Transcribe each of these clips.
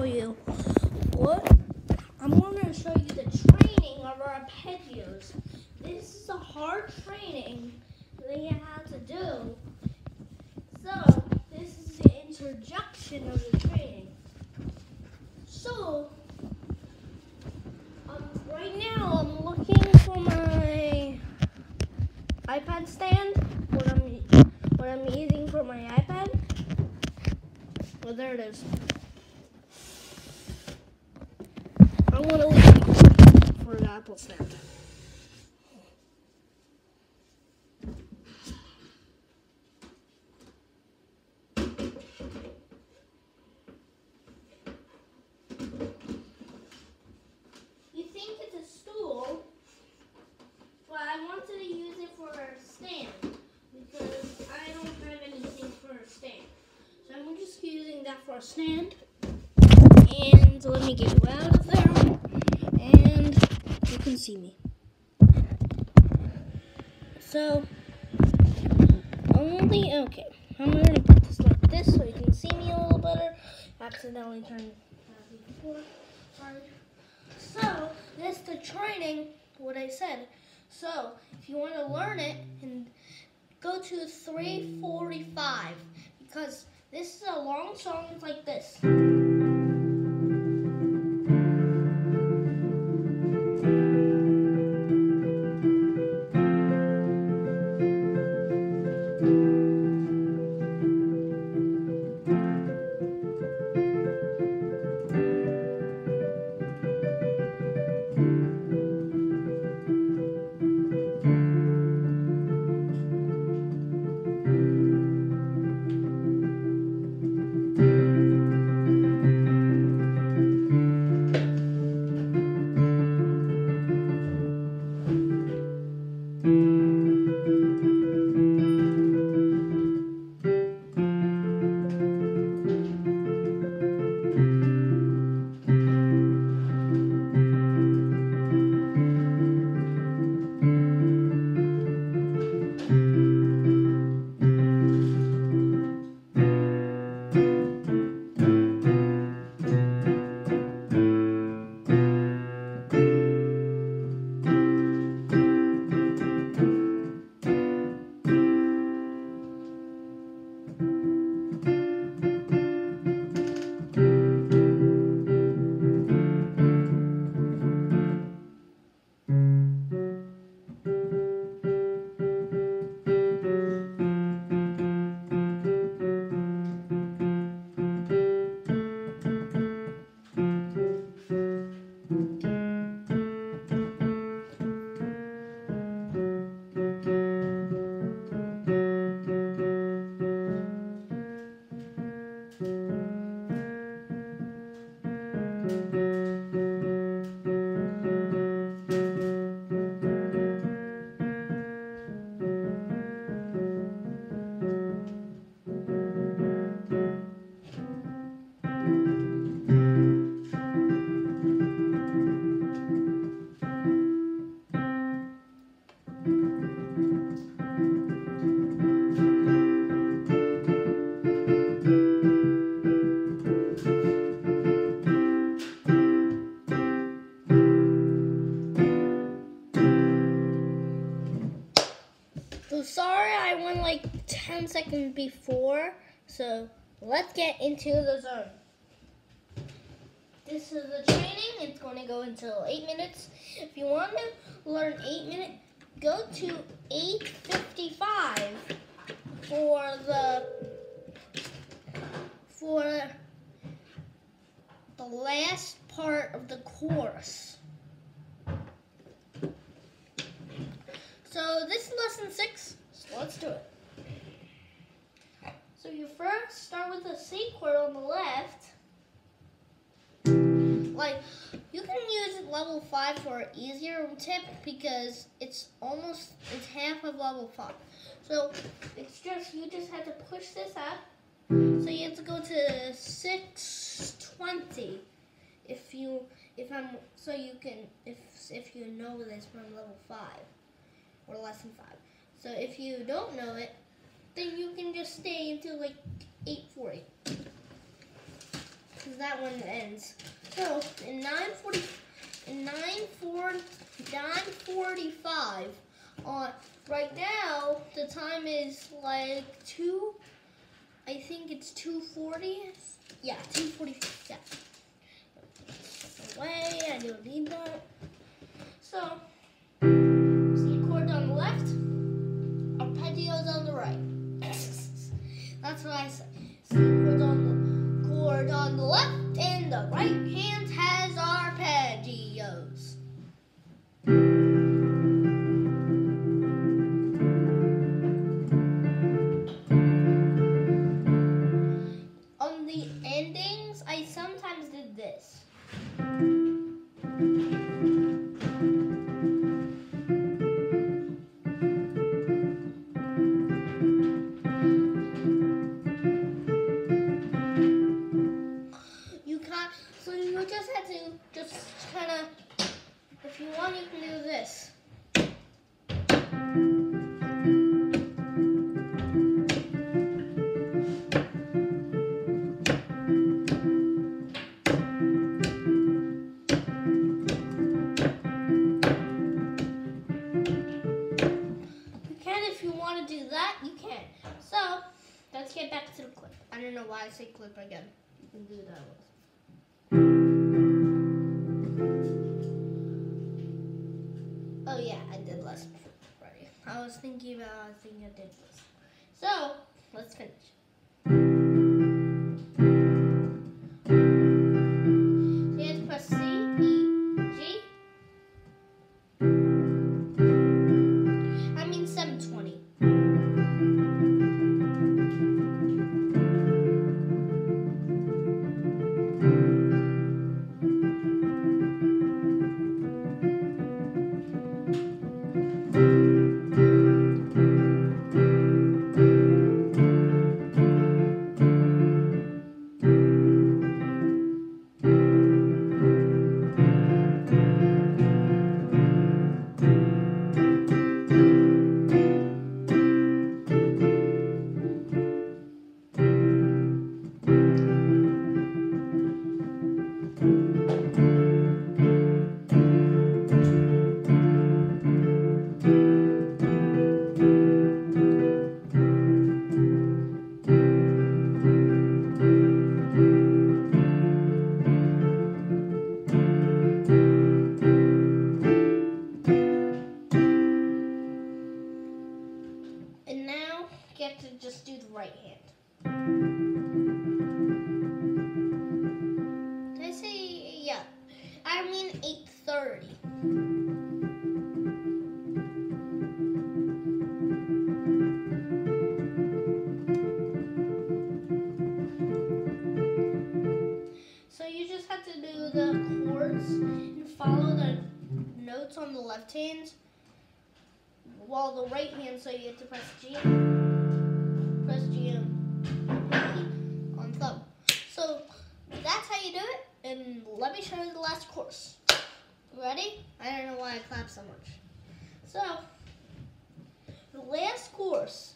show you what I'm going to show you the training of our arpeggios. This is a hard training that you have to do. So this is the introduction of the training. So um, right now I'm looking for my iPad stand. What I'm what I'm using for my iPad. Well, there it is. I'm gonna look for an Apple stand. You think it's a stool, but I wanted to use it for a stand because I don't have anything for a stand. So I'm just using that for a stand. And let me get you out can see me. So, only, okay. I'm going to put this like this so you can see me a little better. Accidentally turned before. Sorry. So, this the training, what I said. So, if you want to learn it, and go to 345 because this is a long song. It's like this. 10 seconds before. So let's get into the zone. This is the training. It's going to go until 8 minutes. If you want to learn 8 minutes, go to 8.55 for the for the last part of the course. So this is lesson six. So let's do it. You first start with the C chord on the left. Like you can use level five for an easier tip because it's almost it's half of level five. So it's just you just have to push this up. So you have to go to six twenty if you if I'm so you can if if you know this from level five or lesson five. So if you don't know it, then you can just stay until like 8.40. Because that one ends. So in 940, in 940, 945, on uh, right now the time is like two. I think it's 240. Yeah, 240. Yeah. Away. I don't if you want, you can do this. You can if you want to do that, you can. So, let's get back to the clip. I don't know why I say clip again. You can do that one. Already. I was thinking about I think I did this. So, let's finish. While the right hand, so you have to press G, press G on, on thumb. So that's how you do it, and let me show you the last course. Ready? I don't know why I clap so much. So, the last course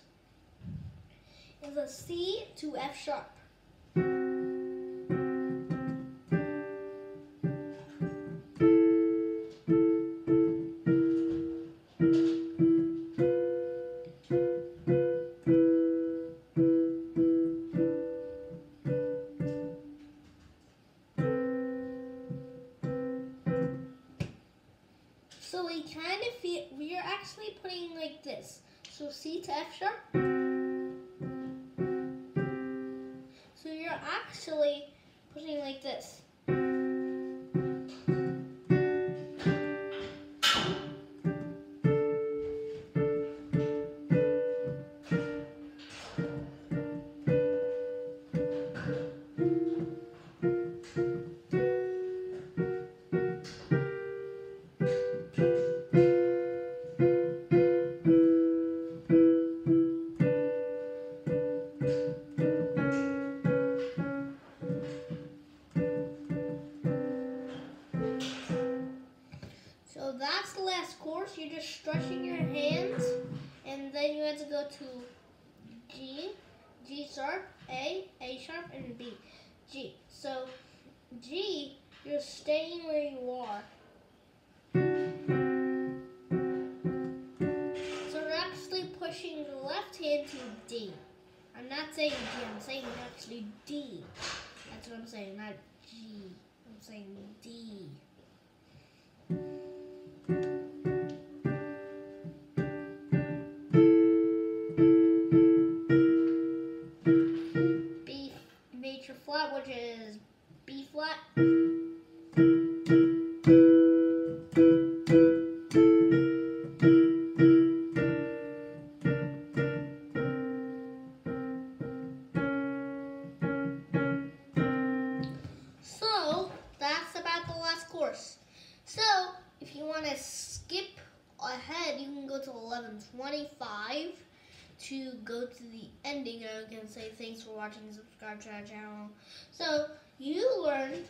is a C to F sharp. Actually putting like this. So C to F sharp. So you're actually putting like this. To G, G sharp, A, A sharp, and B, G. So G, you're staying where you are. So we're actually pushing the left hand to D. I'm not saying G, I'm saying actually D. That's what I'm saying, not G. I'm saying D. want to skip ahead, you can go to 1125 to go to the ending. And I can say thanks for watching subscribe to our channel. So you learned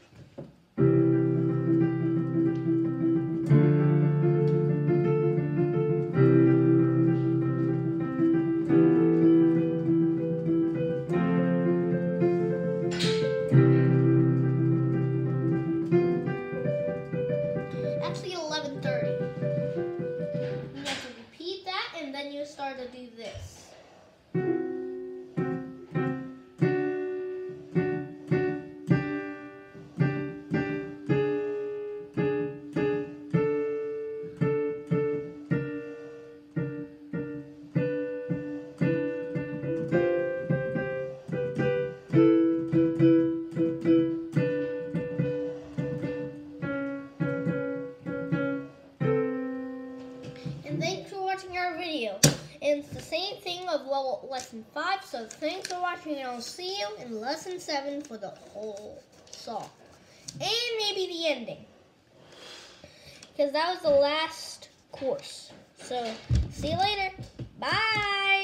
level lesson 5, so thanks for watching and I'll see you in lesson 7 for the whole song. And maybe the ending. Because that was the last course. So, see you later. Bye!